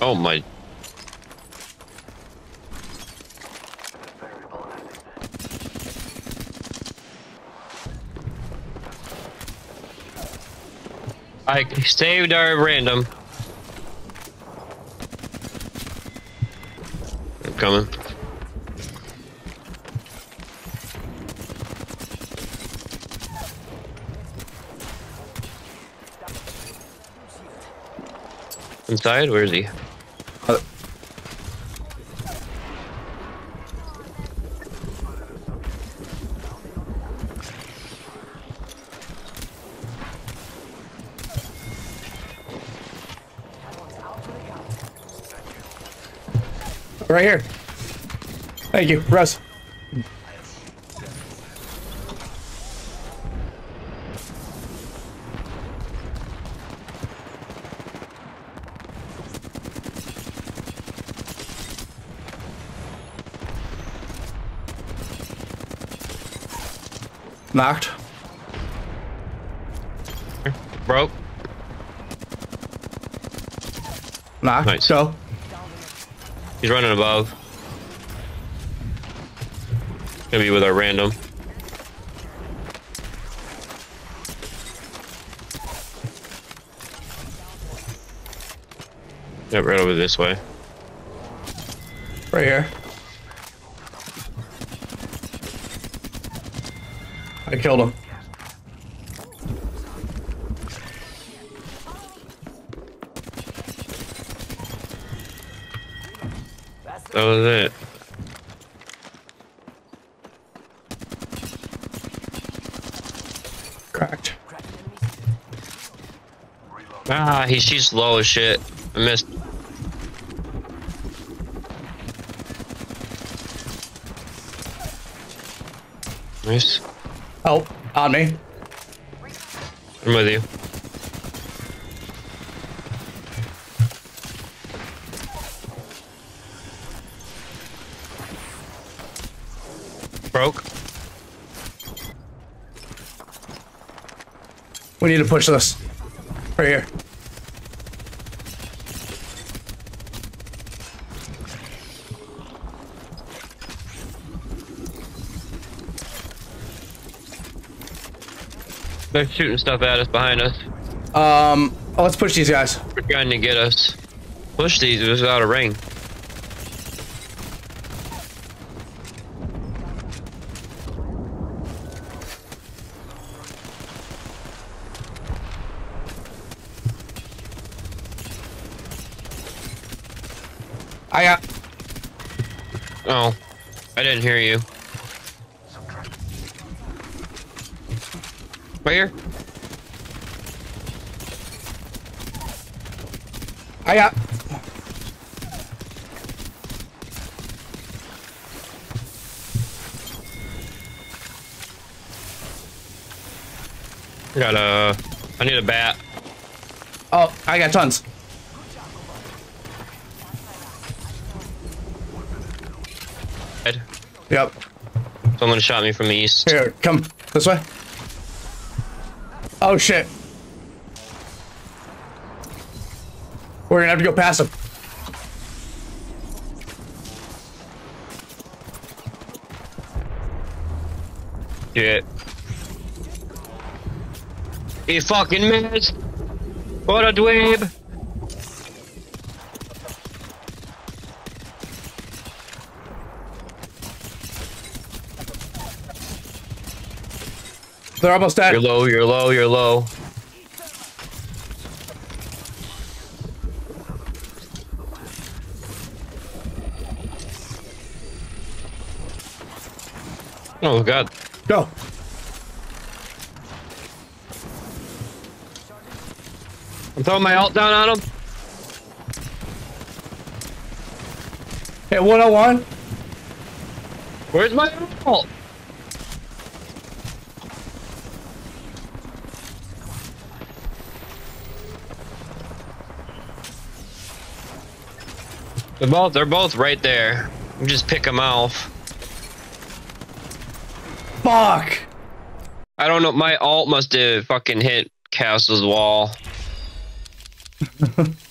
Oh my. I saved our random. I'm coming. Inside? Where is he? Right here. Thank you, Russ. Knocked. Broke. Knocked. Nice. Go. He's running above. Gonna be with our random. Yep, right over this way. Right here. I killed him. That was it. Cracked. Ah, he's she's low as shit. I missed. Nice. Help. On me. I'm with you. Broke. We need to push this. Right here. They're shooting stuff at us behind us. Um, oh, let's push these guys. They're trying to get us. Push these without a ring. I got. Oh, I didn't hear you. Right here. I got. I got a. I need a bat. Oh, I got tons. Yep. Someone shot me from the east. Here, come this way. Oh shit. We're gonna have to go past him. Shit. He fucking missed. What a dweeb. They're almost dead. You're low, you're low, you're low. Oh god. Go. I'm throwing my alt down on him. Hit 101. Where's my alt? They're both they're both right there. Just pick them off. Fuck. I don't know. My alt must have fucking hit Castle's wall.